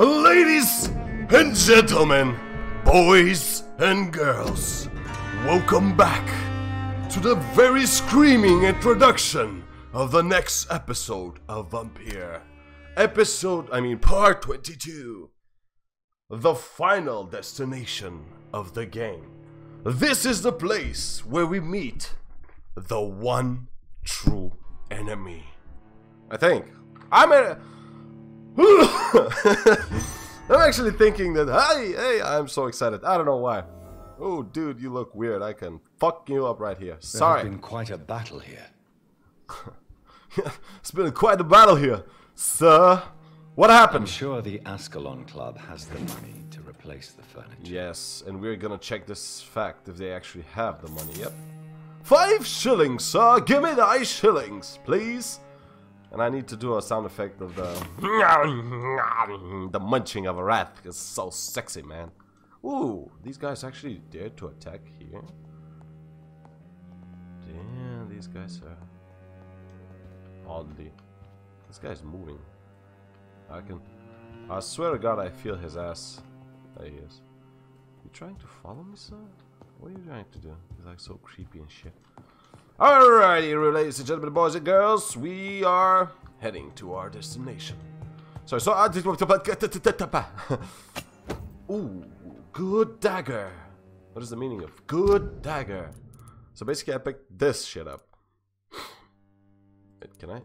Ladies and gentlemen, boys and girls, welcome back to the very screaming introduction of the next episode of Vampyr. Episode, I mean, part 22. The final destination of the game. This is the place where we meet the one true enemy. I think. I'm a. I'm actually thinking that. Hey, hey, I'm so excited. I don't know why. Oh, dude, you look weird. I can fuck you up right here. Sorry. There Sorry. has been quite a battle here. it's been quite a battle here, sir. What happened? I'm sure the Ascalon Club has the money to replace the furniture. Yes, and we're gonna check this fact if they actually have the money. Yep. Five shillings, sir. Give me the shillings, please. And I need to do a sound effect of the the munching of a rat. It's so sexy, man. Ooh, these guys actually dared to attack here. Damn, these guys are oddly. This guy's moving. I can. I swear to God, I feel his ass. There he is. You trying to follow me, sir? What are you trying to do? He's like so creepy and shit. Alrighty, ladies and gentlemen, boys and girls, we are heading to our destination. Sorry, so I just walked up Ooh, good dagger. What is the meaning of good dagger? So basically, I picked this shit up. Wait, can I?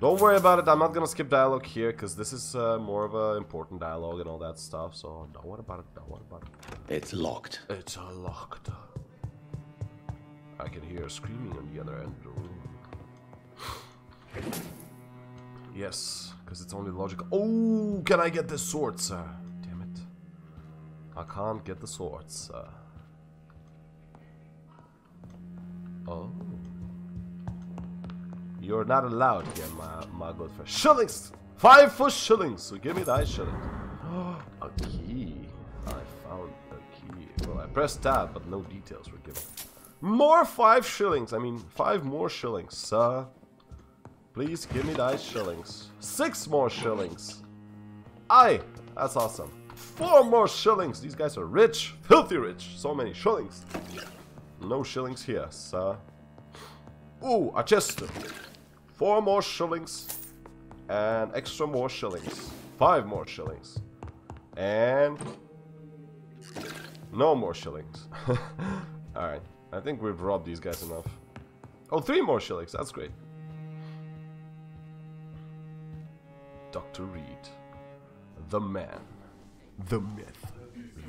Don't worry about it. I'm not gonna skip dialogue here because this is uh, more of a important dialogue and all that stuff. So don't worry about it. Don't worry about it. It's locked. It's locked. I can hear screaming on the other end of the room. yes, because it's only logical. Oh, can I get the sword, sir? Damn it. I can't get the sword, sir. Oh. You're not allowed here, my, my good friend. Shillings! Five for shillings! So give me that shilling. a key. I found a key. Well, I pressed tab, but no details were given. More five shillings. I mean, five more shillings, sir. Please give me that shillings. Six more shillings. Aye, that's awesome. Four more shillings. These guys are rich, filthy rich. So many shillings. No shillings here, sir. Ooh, a chest. Four more shillings. And extra more shillings. Five more shillings. And... No more shillings. Alright. I think we've robbed these guys enough. Oh, three more shillings. That's great. Dr. Reid. The man. The myth.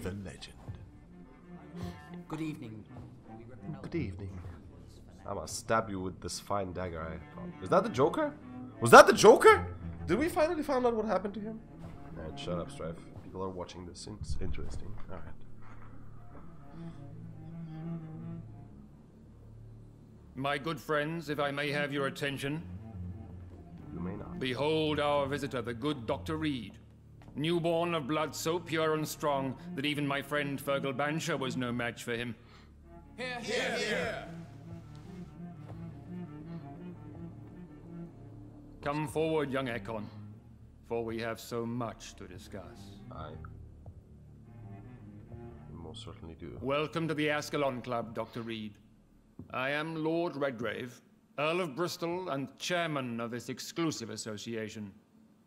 The legend. Good evening. Good evening. I'm gonna stab you with this fine dagger I found. Is that the Joker? Was that the Joker? Did we finally find out what happened to him? Alright, shut up, Strife. People are watching this. It's interesting. Alright. My good friends, if I may have your attention, You may not. behold our visitor, the good Dr. Reid. Newborn of blood so pure and strong that even my friend Fergal Banshee was no match for him. Come forward, young Ekon, for we have so much to discuss. I. You most certainly do. Welcome to the Ascalon Club, Dr. Reid. I am Lord Redgrave, Earl of Bristol and chairman of this exclusive association.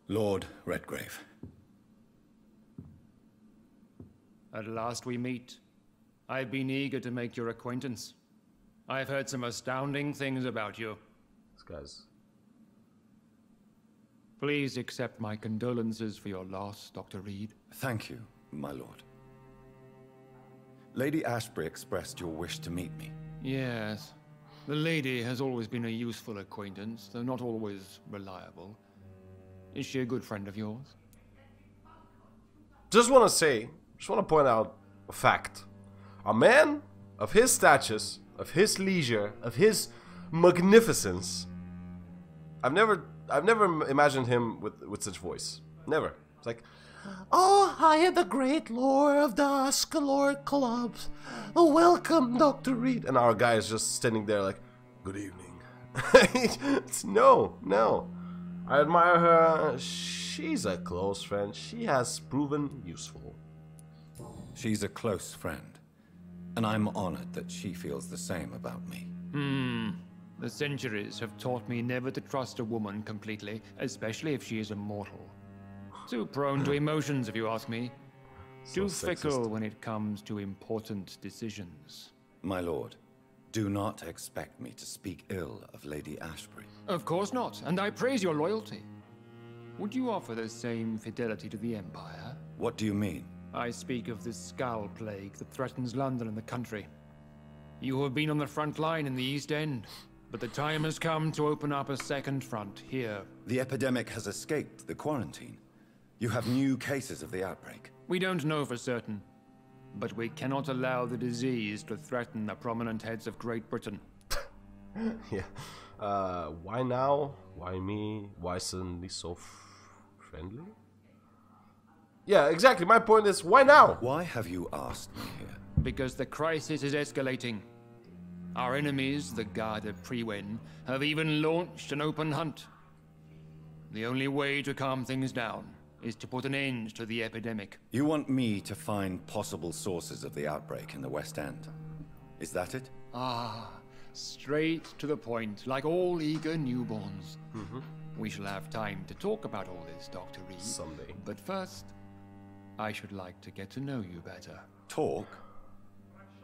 Lord Redgrave. At last we meet. I've been eager to make your acquaintance. I've heard some astounding things about you. This guy's. Please accept my condolences for your loss, Dr. Reid. Thank you, my lord. Lady Ashbury expressed your wish to meet me. Yes. The lady has always been a useful acquaintance, though not always reliable. Is she a good friend of yours? Just want to say, just want to point out a fact. A man of his status, of his leisure, of his magnificence. I've never, I've never imagined him with with such voice. Never. It's like, oh, I am the great lord of the Ascalon clubs. Oh, welcome, Doctor Reid. And our guy is just standing there like, good evening, it's no, no. I admire her. She's a close friend. She has proven useful. She's a close friend, and I'm honored that she feels the same about me. Hmm. The centuries have taught me never to trust a woman completely, especially if she is a mortal. Too prone to emotions, if you ask me. Too So fickle when it comes to important decisions. My lord, do not expect me to speak ill of Lady Ashbury. Of course not, and I praise your loyalty. Would you offer the same fidelity to the Empire? What do you mean? I speak of the Skull Plague that threatens London and the country. You have been on the front line in the East End, but the time has come to open up a second front here. The epidemic has escaped the quarantine. You have new cases of the outbreak. We don't know for certain, but we cannot allow the disease to threaten the prominent heads of Great Britain. yeah. Uh, why now? Why me? Why suddenly so f- friendly? Yeah, exactly. My point is, why now? Why have you asked me here? Because the crisis is escalating. Our enemies, the Guard of Priwen, have even launched an open hunt. The only way to calm things down is to put an end to the epidemic. You want me to find possible sources of the outbreak in the West End. Is that it? Ah, straight to the point, like all eager newborns. We shall have time to talk about all this, Dr. Reid. Someday. But first, I should like to get to know you better. Talk?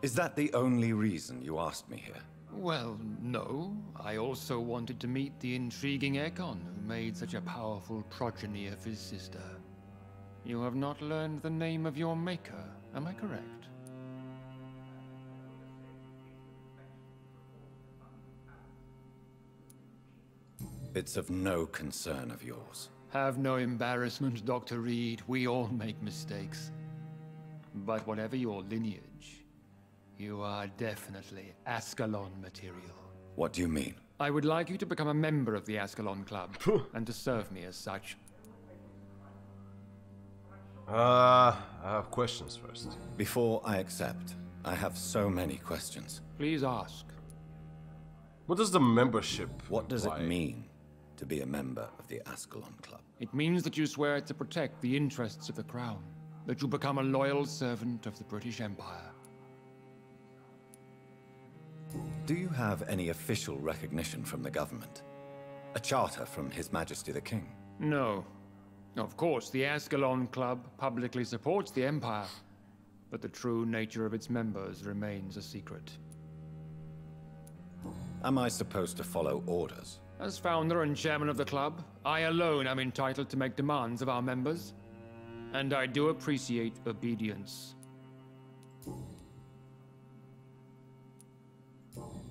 Is that the only reason you asked me here? Well, no. I also wanted to meet the intriguing Ekon who made such a powerful progeny of his sister. You have not learned the name of your maker, am I correct? It's of no concern of yours. Have no embarrassment, Dr. Reid. We all make mistakes. But whatever your lineage, you are definitely Ascalon material. What do you mean? I would like you to become a member of the Ascalon Club, and to serve me as such. Uh, I have questions first. Before I accept, I have so many questions. Please ask. What does the membership? What does imply? it mean to be a member of the Ascalon Club? It means that you swear to protect the interests of the Crown, that you become a loyal servant of the British Empire. Do you have any official recognition from the government? A charter from His Majesty the King? No. Of course, the Ascalon Club publicly supports the Empire, but the true nature of its members remains a secret. Am I supposed to follow orders? As founder and chairman of the club, I alone am entitled to make demands of our members, and I do appreciate obedience.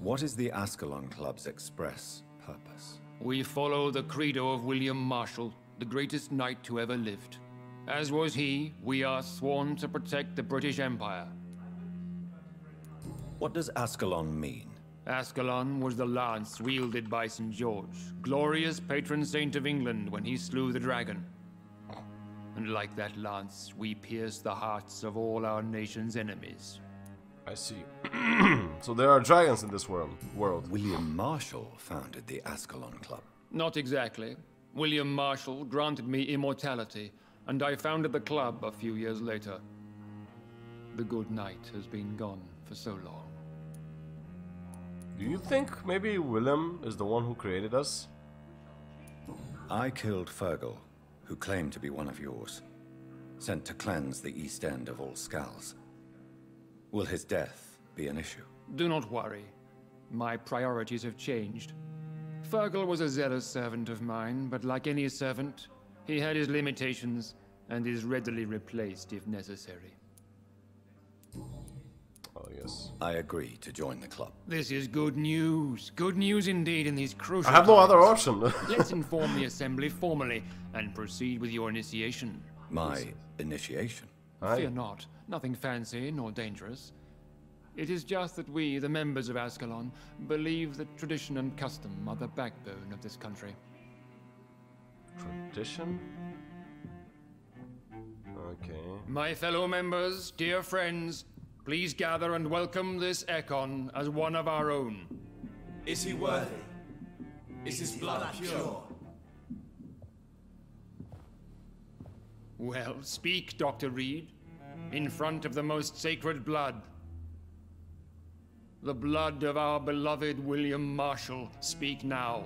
What is the Ascalon Club's express purpose? We follow the credo of William Marshal, the greatest knight who ever lived. As was he, we are sworn to protect the British Empire. What does Ascalon mean? Ascalon was the lance wielded by St. George, glorious patron saint of England when he slew the dragon. And like that lance, we pierce the hearts of all our nation's enemies. I see. so there are dragons in this world. World. William Marshal founded the Ascalon Club. Not exactly. William Marshal granted me immortality, and I founded the club a few years later. The good knight has been gone for so long. Do you think maybe Willem is the one who created us? I killed Fergal, who claimed to be one of yours, sent to cleanse the East End of all Skals. Will his death be an issue? Do not worry. My priorities have changed. Fergal was a zealous servant of mine, but like any servant, he had his limitations and is readily replaced if necessary. Oh yes. I agree to join the club. This is good news. Good news indeed in these crucial I have no other option. Let's inform the Assembly formally and proceed with your initiation. My initiation. Aye. Fear not. Nothing fancy nor dangerous. It is just that we, the members of Ascalon, believe that tradition and custom are the backbone of this country. Tradition. Okay. My fellow members, dear friends, please gather and welcome this Ekon as one of our own. Is he worthy? Is his blood pure? Well, speak, Dr. Reid, in front of the most sacred blood. The blood of our beloved William Marshal. Speak now.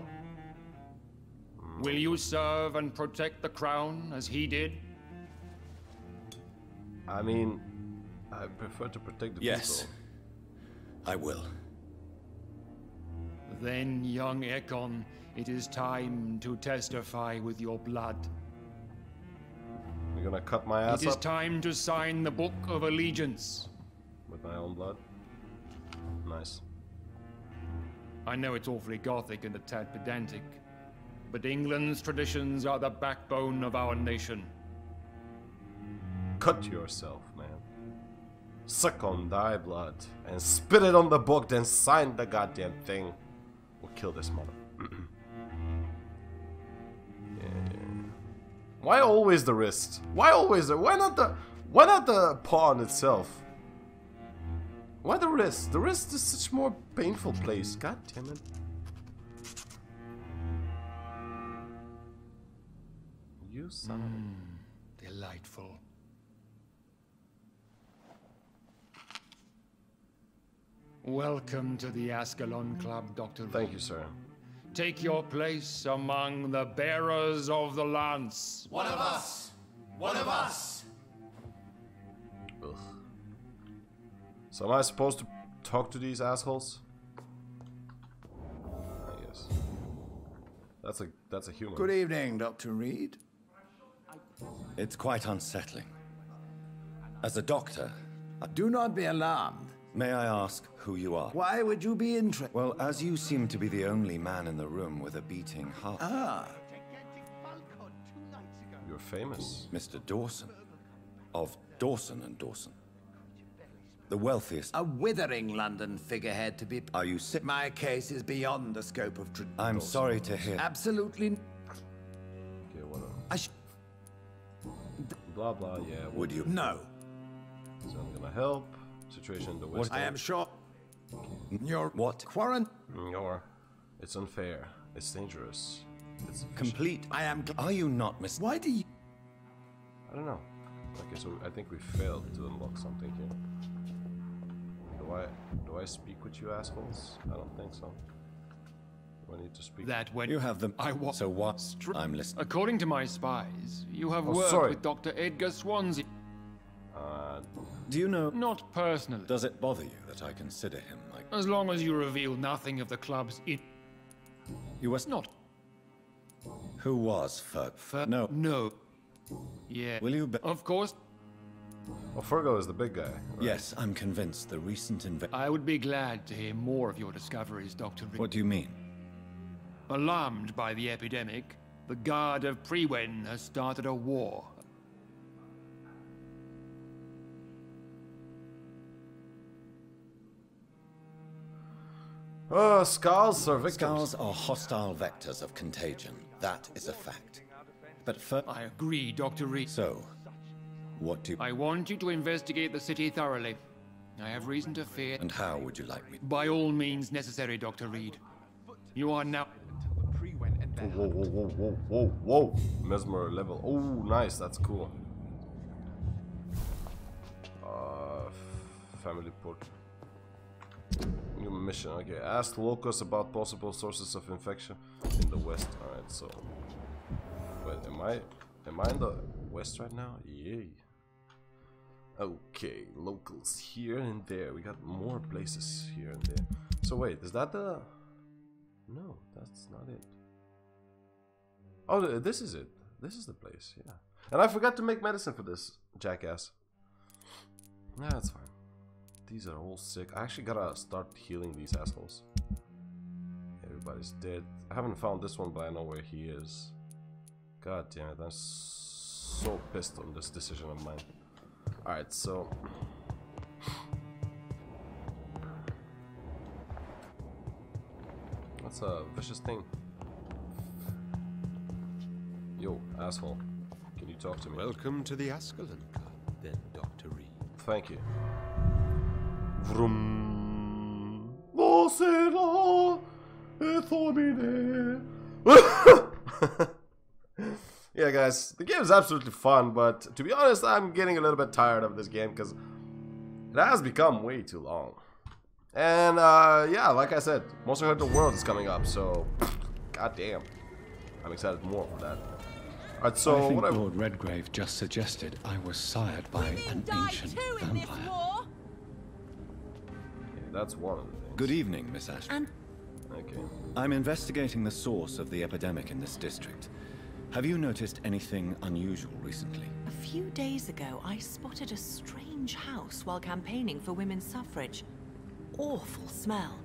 Will you serve and protect the crown as he did? I mean, I prefer to protect the Yes. people. I will. Then, young Ekon, it is time to testify with your blood. You're gonna cut my ass It is up time to sign the Book of Allegiance. with my own blood. Nice. I know it's awfully gothic and a tad pedantic, but England's traditions are the backbone of our nation. Cut yourself, man. Suck on thy blood and spit it on the book, then sign the goddamn thing. We'll kill this mother. Why always the wrist? Why always the? Why not the? Why not the pawn itself? Why the wrist? The wrist is such a more painful place. God damn it. You son of a... Mm, delightful. Welcome to the Ascalon Club, Dr. Thank you, sir. Take your place among the bearers of the lance. One of us! One of us! Ugh. So am I supposed to talk to these assholes? I guess. That's a that's a human. Good evening, Dr. Reid. It's quite unsettling. As a doctor, I Do not be alarmed. May I ask who you are? Why would you be interested? Well, as you seem to be the only man in the room with a beating heart, Ah, You're famous. Mr. Dawson, of Dawson and Dawson. The wealthiest. a withering London figurehead to be. Are you sick? My case is beyond the scope of tradition. I'm sorry to hear. Absolutely. Okay, whatever. I sh- Blah blah. Yeah. Would you? no. So I'm gonna help. Situation in the west. I am sure. Your What? quarant. Or it's unfair. It's dangerous. It's Complete. I am. gl- Are you not Mr. Why do you? I don't know. Okay, so I think we failed to unlock something here. Do I do I speak with you assholes? I don't think so. Do I need to speak? That when You have them. I wa- So what? I'm listening. According to my spies, you have Oh, worked sorry. with Dr. Edgar Swansea. Uh, Do you know? Not personally. Does it bother you that I consider him like As long as you reveal nothing of the club's in. you was Not. Who was Ferg? Fer- no. No. Yeah. Will you? Be- Of course, well, Fergo is the big guy. right? yes, I'm convinced the recent inv. I would be glad to hear more of your discoveries, Dr. Reid. What do you mean? Alarmed by the epidemic, the Guard of Priwen has started a war. Uh, Skals are victims. Scars are hostile vectors of contagion. That is a fact. But Fer- I agree, Dr. Reid. so, what do you? I want you to investigate the city thoroughly. I have reason to fear. And how would you like me? By all means necessary, Dr. Reid. You are now. Whoa, whoa, whoa, whoa, whoa, whoa! Mesmer level. Oh, nice. That's cool. Uh, family port. New mission. Okay. Ask locals about possible sources of infection in the west. All right. So, wait. Am I? Am I in the west right now? Yay. Okay. Locals here and there. We got more places here and there. So wait. Is that the? No, that's not it. Oh, this is it. This is the place, yeah. And I forgot to make medicine for this jackass. Nah, that's fine. These are all sick. I actually gotta start healing these assholes. Everybody's dead. I haven't found this one, but I know where he is. God damn it, I'm so pissed on this decision of mine. Alright, so... That's a vicious thing. Yo, asshole. Can you talk to me? Welcome to the Ascalon Club, then, Dr. Reid. Thank you. Vroom. Vocera. Follow me yeah, guys, the game is absolutely fun, but to be honest, I'm getting a little bit tired of this game because it has become way too long. And uh, yeah, like I said, Monster Hunter World is coming up, so god damn, I'm excited more for that. Alright, so I think what I Lord Redgrave just suggested I was sired by an ancient too in this vampire. War. yeah, that's one of the things. Good evening, Miss Ashton. And Okay. I'm investigating the source of the epidemic in this district. Have you noticed anything unusual recently? a few days ago, I spotted a strange house while campaigning for women's suffrage. Awful smell.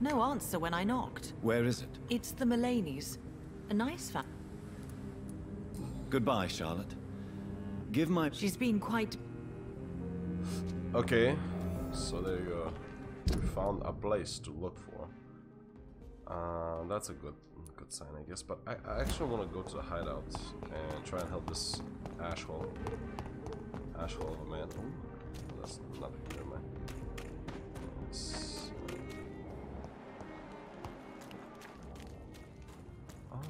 No answer when I knocked. Where is it? It's the Mullaneys. A nice fa- Goodbye, Charlotte. Give my... She's been quite Okay, so there you go. We found a place to look for. Uh, that's a good good sign, I guess. But I, I actually want to go to the hideout and try and help this ashhole. Ashhole of a man. Oh, that's uh, oh.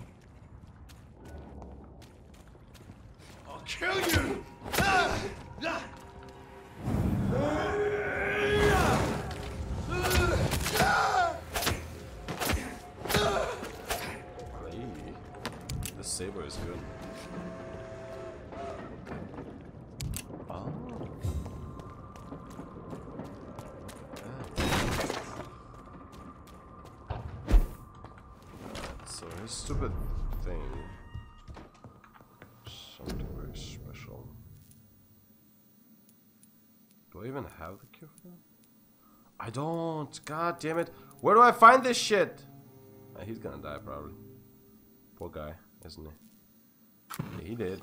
I'll kill you! Do I even have the cure for? I don't. God damn it. Where do I find this shit? He's gonna die probably. Poor guy, isn't he? Yeah, he did.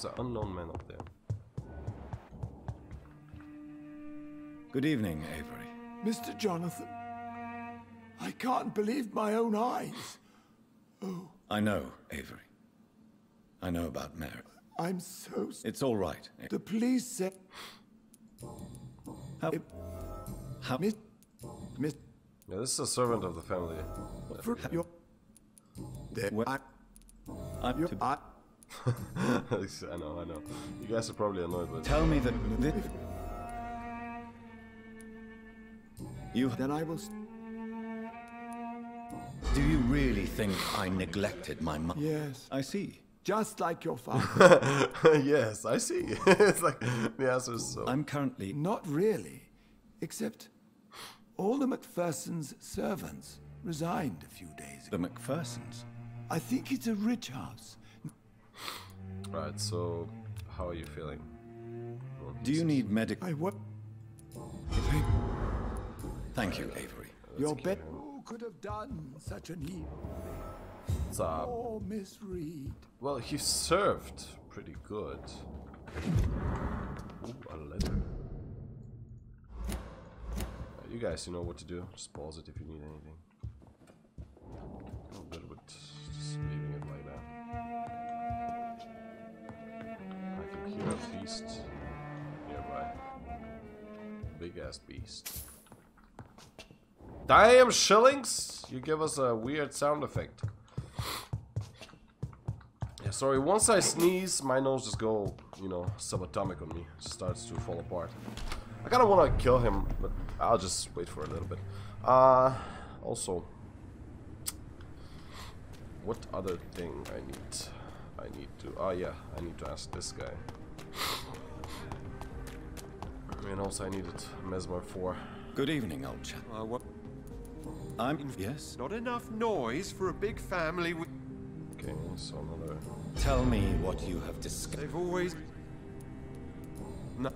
There is an unknown man up there. Good evening, Avery. Mr. Jonathan, I can't believe my own eyes. Oh. I know, Avery. I know about Mary. I'm so. s- It's all right. The police said. How... How... Miss. Miss. Yeah, this is a servant of the family. For your. There. Where- I. I'm Your. to- I. I know, I know. You guys are probably annoyed with Tell me that... that you... Then I will. Do you really think I neglected my mother? Yes. I see. Just like your father. yes, I see. it's like the answer is so. I'm currently... Not really. Except. All the Macpherson's servants resigned a few days ago. The MacPhersons. I think it's a rich house. Right, so how are you feeling? Do you need medical... I what? Thank you, Avery. Your bet. Who could have done such an evil? What's up? Oh, Miss Reid. Well, he served pretty good. Ooh, a letter. Uh, you guys, you know what to do. Just pause it if you need anything. I'm good with just leaving beast nearby. Big ass beast. Damn shillings! You give us a weird sound effect. Yeah, sorry, once I sneeze, my nose just go, you know, subatomic on me. Just starts to fall apart. I kinda wanna kill him, but I'll just wait for a little bit. Uh, also, what other thing I need? I need to, oh yeah, I need to ask this guy. And also I needed Mesmer 4. Good evening, old chap. Uh, what? I'm... Yes? Not enough noise for a big family with... Okay, so another... Tell me what you have discovered. They've always... No,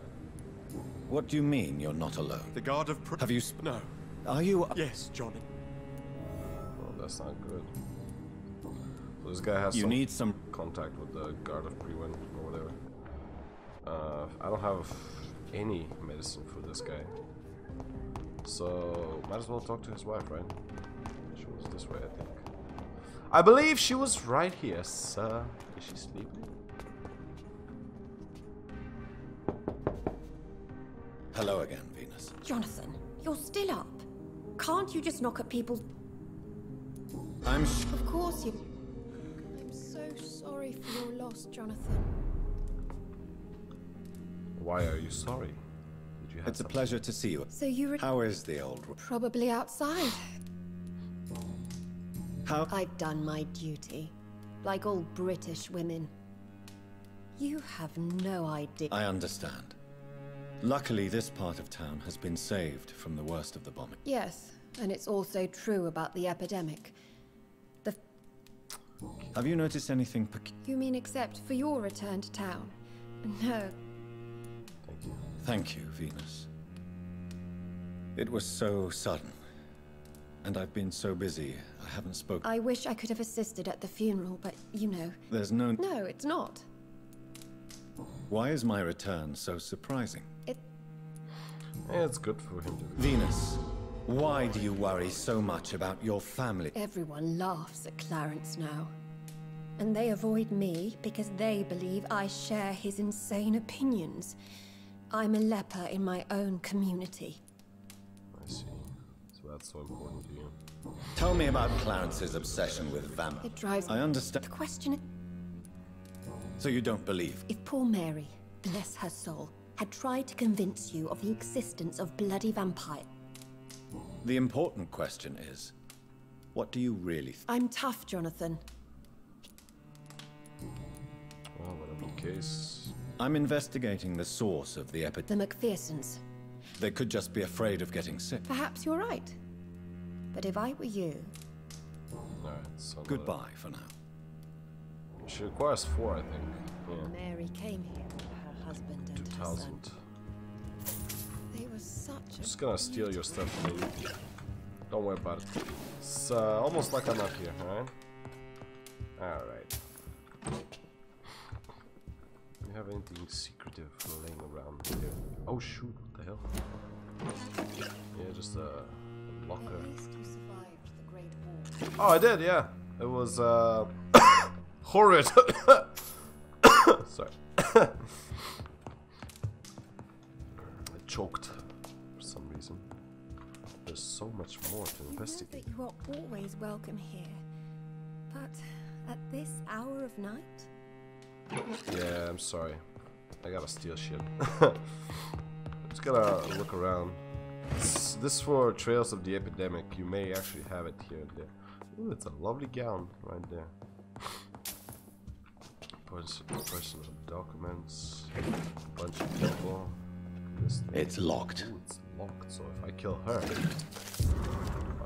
What do you mean you're not alone? the guard of... Pr Have you... Sp No. Are you... Yes, Johnny. Oh, that's not good. So this guy has You some... need some... contact with the guard of Priwen or whatever. Uh, I don't have any medicine for this guy. So, might as well talk to his wife, right? She was this way, I think. I believe she was right here, sir. Is she sleeping? Hello again, Venus. Jonathan, you're still up. Can't you just knock at people's... I'm sh Of course you... I'm so sorry for your loss, Jonathan. Why are you sorry? Did you have It's a pleasure to see you. So you were How is the old... ro- probably outside. How... I've done my duty. Like all British women. You have no idea. I understand. Luckily, this part of town has been saved from the worst of the bombing. Yes, and it's also true about the epidemic. The... Have you noticed anything pecu- You mean except for your return to town? No, Thank you. Venus. It was so sudden. And I've been so busy, I haven't spoken. I wish I could have assisted at the funeral, but you know. There's no... No, it's not. Why is my return so surprising? It... Yeah, it's good for him to be. Venus, why do you worry so much about your family? Everyone laughs at Clarence now. And they avoid me because they believe I share his insane opinions. I'm a leper in my own community. I see. So that's so important to you. Tell me about Clarence's obsession with vampires. It drives I understand. The question is So you don't believe? if poor Mary, bless her soul, had tried to convince you of the existence of bloody vampire. The important question is, what do you really think? I'm tough, Jonathan. Well, whatever the case. I'm investigating the source of the epidemic. The McPhersons. They could just be afraid of getting sick. Perhaps you're right. But if I were you, Alright, so. Goodbye for now. She requires four, I think. Yeah. Mary came here with her husband and her 2000. son. They were such a Just gonna steal your stuff, lady. Don't worry about it. It's uh, almost like I'm not here, alright? Alright. You have anything secretive laying around here? Oh shoot, what the hell? Yeah, just a locker. At least you survived the Great War. Oh, I did, yeah. It was, uh... horrid! Sorry. I choked for some reason. There's so much more to investigate. you are always welcome here. But at this hour of night? Yeah, I'm sorry. I gotta steal shit. Just gotta look around. This, this for trails of the epidemic. You may actually have it here and there. Ooh, it's a lovely gown right there. Personal documents. Bunch of people. It's locked. Ooh, it's locked. So if I kill her,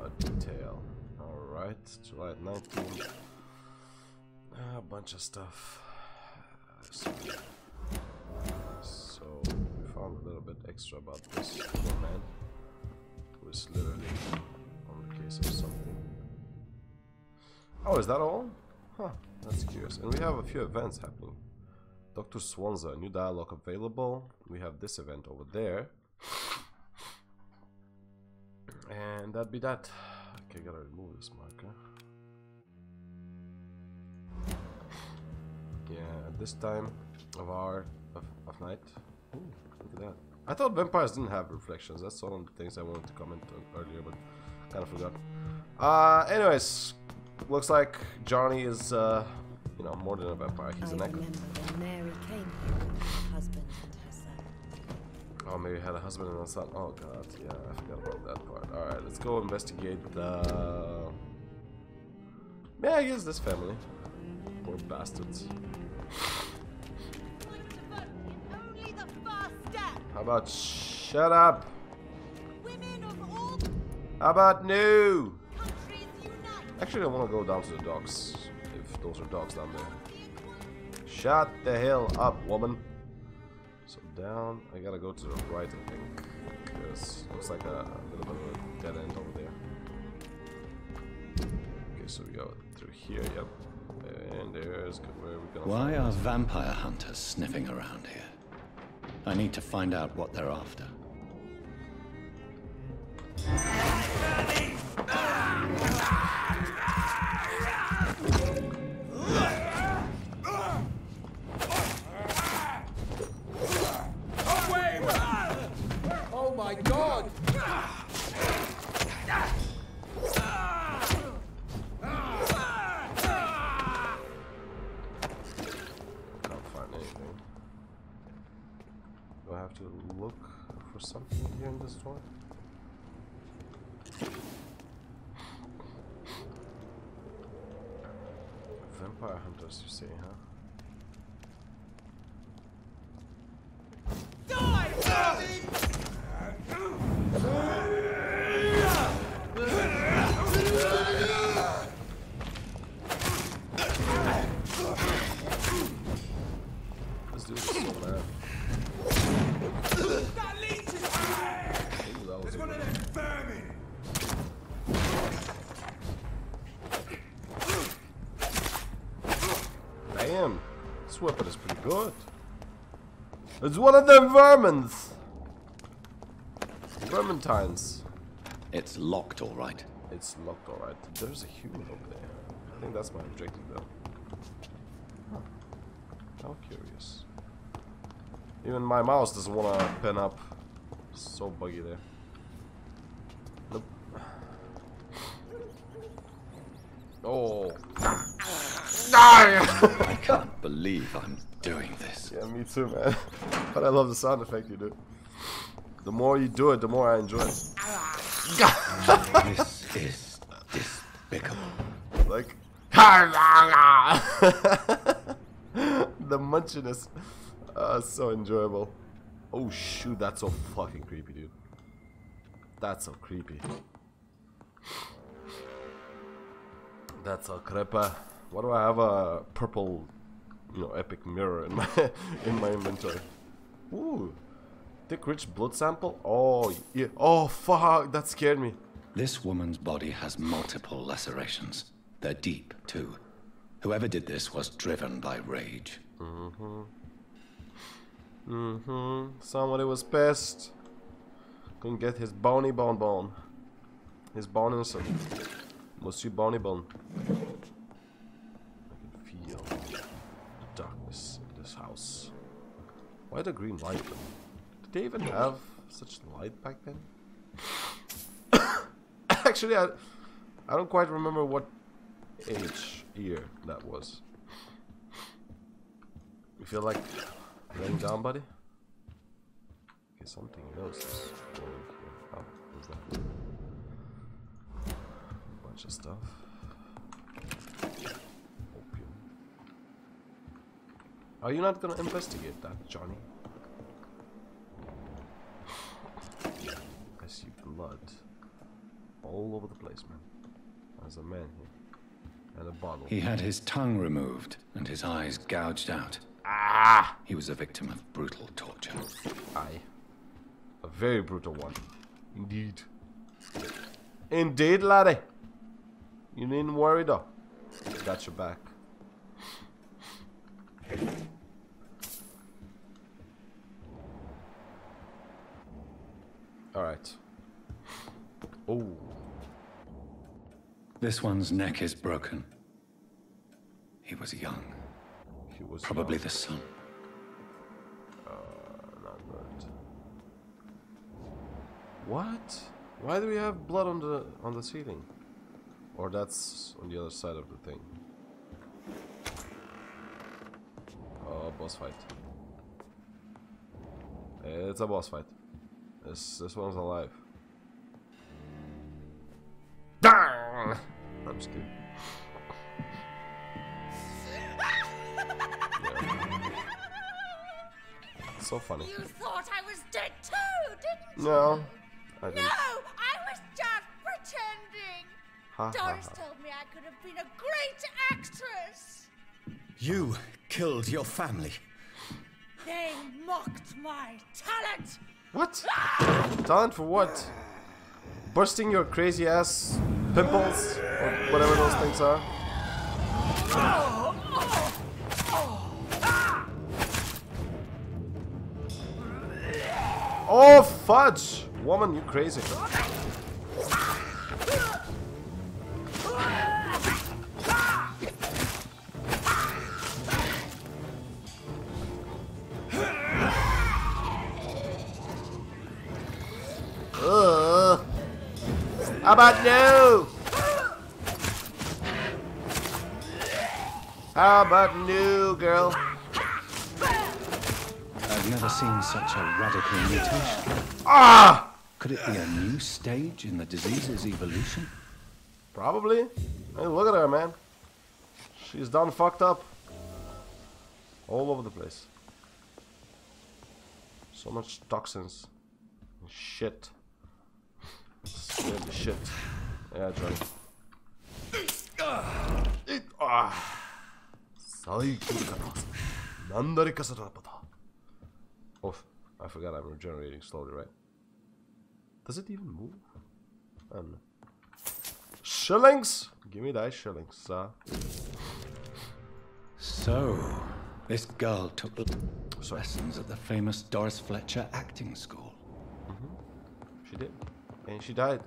a detail. All right, July 19th. Ah, a bunch of stuff. So, we found a little bit extra about this poor man who is literally on the case of something. Oh, is that all? Huh, that's curious. And we have a few events happening. Dr. Swansea, new dialogue available. We have this event over there. And that'd be that. Okay, gotta remove this marker. Yeah, at this time of our of, of night. Ooh, look at that. I thought vampires didn't have reflections. That's one of the things I wanted to comment on earlier, but kind of forgot. Uh, anyways, looks like Johnny is, uh, you know, more than a vampire. He's I an necro. Mary came here with her husband and her son. Oh, maybe had a husband and a son. Oh god, yeah, I forgot about that part. All right, let's go investigate the. Yeah, I guess this family. Poor bastards. How about shut up? Women of all How about no? countries unite. Actually, I want to go down to the docks. If those are dogs down there. Shut the hell up, woman. So down, I gotta go to the right, I think. Because looks like a, a little bit of a dead end over there. Okay, so we go through here, yep. And there's where we gonna Why are vampire hunters sniffing around here? I need to find out what they're after. It's one of them vermins. Vermintines. It's locked, all right. It's locked alright. There's a human over there. I think that's my objective though. Huh. How curious. Even my mouse doesn't want to pen up. So buggy there. Nope. Oh. I can't believe I'm doing this. Yeah, me too, man. but I love the sound effect you do. The more you do it, the more I enjoy it. This is despicable. like the munchiness uh, so enjoyable oh shoot that's so fucking creepy dude that's so creepy that's so creepy why do I have a purple you know epic mirror in my in my inventory ooh thick rich blood sample oh yeah oh fuck that scared me This woman's body has multiple lacerations. They're deep, too. Whoever did this was driven by rage. Mm-hmm. Mm-hmm. Somebody was pissed. Couldn't get his bony bone bone. His bone inside. Monsieur Bony Bone. I can feel Why the green light? Did they even have such light back then? Actually, I, I don't quite remember what age, year that was. You feel like laying down, buddy? Okay, something else is going. Oh, what's that? Bunch of stuff. Opium. Are you not gonna investigate that, Johnny? I see blood all over the place, man. There's a man here. And a bottle. He had his tongue removed and his eyes gouged out. Ah! He was a victim of brutal torture. Aye. A very brutal one. Indeed. Indeed, laddie. You needn't worry though. Got your back. Alright. Oh. This one's neck is broken. He was young. He was Probably young. the son. Uh, not good. What? Why do we have blood on the on the ceiling? Or that's on the other side of the thing. Oh, boss fight. It's a boss fight. This this one's alive. I'm just kidding. Yeah. So funny. You thought I was dead too, didn't you? No, I didn't. No, I was just pretending. Ha, ha, Doris ha. told me I could have been a great actress. You killed your family. They mocked my talent. What? Talent for what? Bursting your crazy ass pimples? Or whatever those things are? Oh, fudge! Woman, you crazy. How about no? How about new girl? I've never seen such a radical mutation. Ah! Could it be a new stage in the disease's evolution? Probably. Hey, look at her, man. She's done fucked up. All over the place. So much toxins. Shit. Scared the shit. Yeah, Johnny. It, ah. 最強かな。なんだりかさらばだ。Oh, I forgot I'm regenerating slowly, right? Does it even move? I don't know. Shillings? Give me that shillings, sir. So, this girl took the lessons at the famous Doris Fletcher acting school. She did. And she died.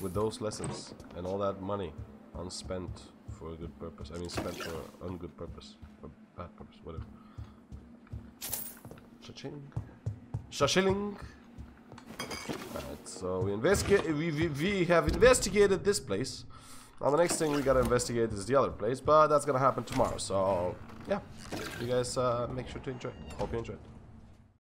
With those lessons and all that money unspent for a good purpose. I mean, spent for an ungood purpose. For bad purpose, whatever. Cha-ching. Cha-chilling. Alright, so we investigate. We, we, we have investigated this place. Now the next thing we gotta investigate is the other place, but that's gonna happen tomorrow. So yeah, you guys uh, make sure to enjoy. Hope you enjoyed.